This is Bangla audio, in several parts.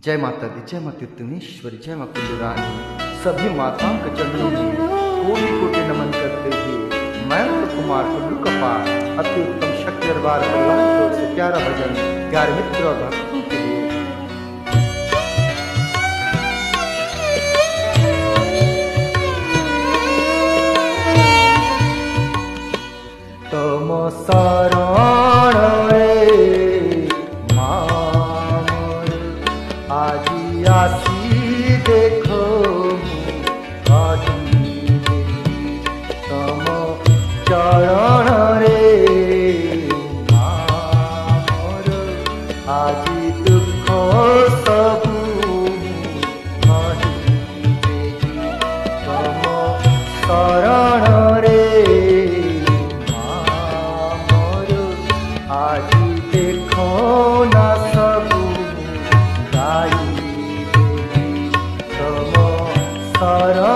जय माता दी जय माँ तीर्थनेश्वरी जय माँ कुंजरानी सभी माताओं के चरणों में कोटि कोटि नमन करते हुए मैं कुमार कुल्लू कपा अति उत्तम शक्ति दरबार से प्यारा भजन प्यारे मित्र और भक्त के लिए सारण আজি দুঃখ সবু শরণরে মামর আজি দেখ না সবু গাই তম শরণ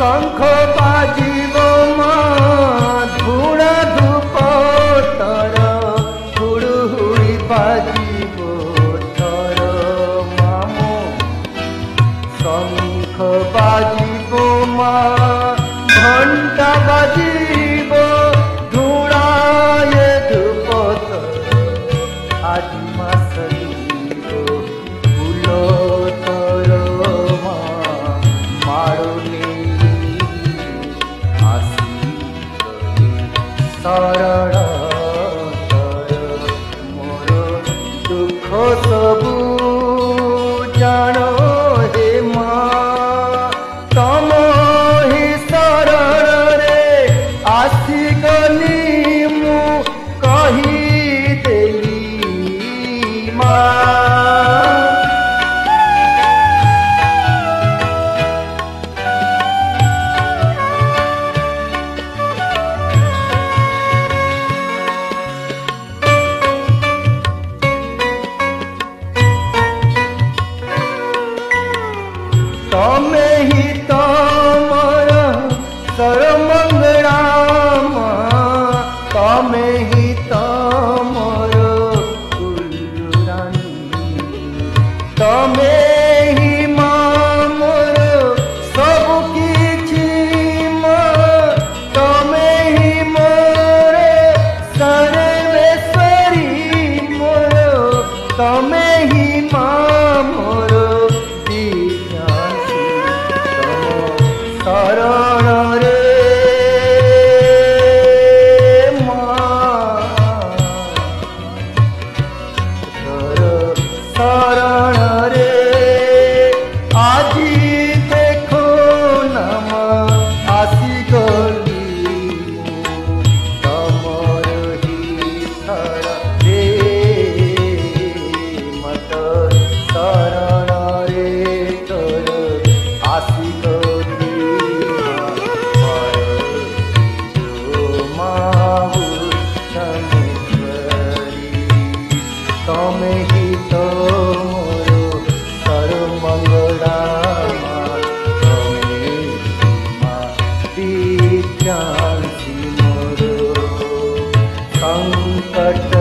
শঙ্খ বাজিব ধূড় ধূপ তর হুড়ুহুড়ি বাজিব তর মাম শঙ্খ বাজিব মা ঘণ্টা বাজিব ধূড়ায় ধূপ আজি মাস ফুল তর ସରଳ ମୋର ଦୁଃଖ ସବୁ ଜାଣ ହେ ମା ତମ ହିଁ ସରଳରେ ଆସିଗଲି ಕಟ್ಟ